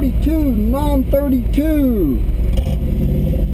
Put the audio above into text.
42, 932.